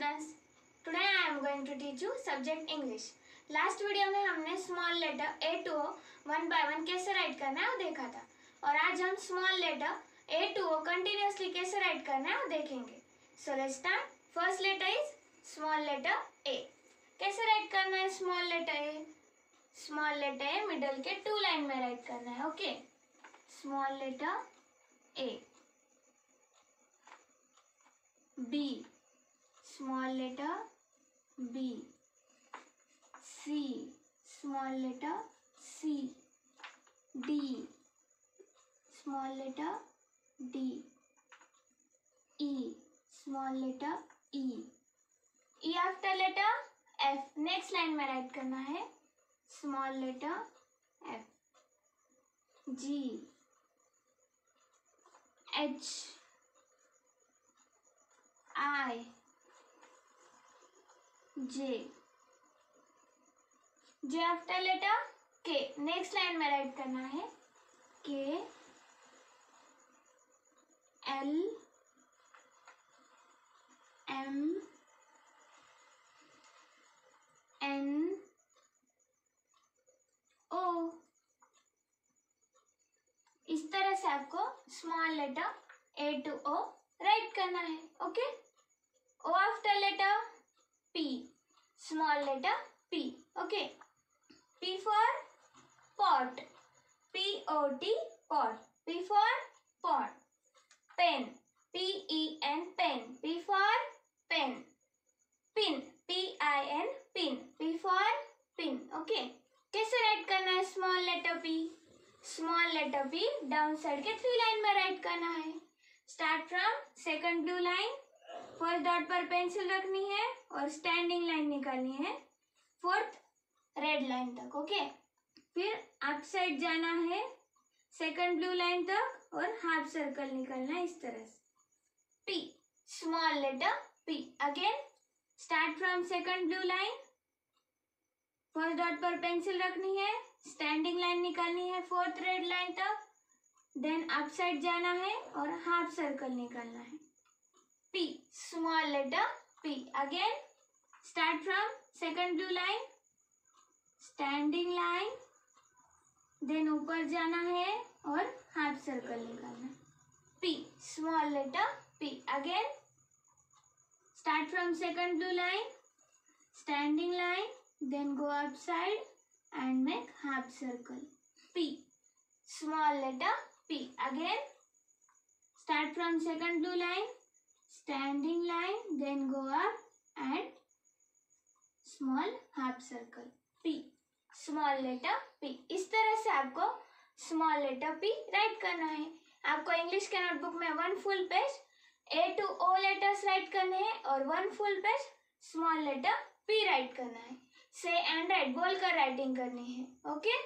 Students today I am going to teach you subject English last video में हमने small letter A to O one by one कैसे write करना है वो देखा था। और आज हम small letter A to O continuously कैसे राइट करना है वो देखेंगे। So let's start first letter is small letter A कैसे राइट करना है small letter A small letter A middle के टू लाइन में राइट करना है okay small letter A B small letter B C small letter C D small letter D E small letter E E after letter F next line में right करना है small letter F G H I J. J after letter के next line में right करना है. के L M N O इस तरह से आपको small letter A to O write करना है okay O after letter letter P okay P for pot. P O T, pot. P for pot. Pen. P E N, pen. P for pen. Pin. P I N, pin. P for pin. Okay. कैसे write करना है small letter P small letter P down side के three line में right करना है start from second blue line first dot पर pencil रखनी है और स्टैंडिंग लाइन निकालनी है फोर्थ रेड लाइन तक, ओके? फिर अप साइड जाना है, सेकंड ब्लू लाइन तक और हाफ़ सर्कल निकलना है इस तरह से। P small letter P again start from second blue line first dot पर पेंसिल रखनी है स्टैंडिंग लाइन निकालनी है फोर्थ रेड लाइन तक देन अप साइड जाना है और हाफ़ सर्कल निकालना है। P small letter P again start from second blue line standing line then ऊपर जाना है और हाफ़ सर्कल निकालना P small letter P again start from second blue line standing line then go up side and make half circle P small letter P again start from second blue line standing line then go up and small half circle P small letter P इस तरह से आपको small letter P write करना है। आपको English के notebook में one full page A to O letters write करने हैं और one full page small letter P write करना है। से एंड राइट बोल कर राइटिंग करनी है ओके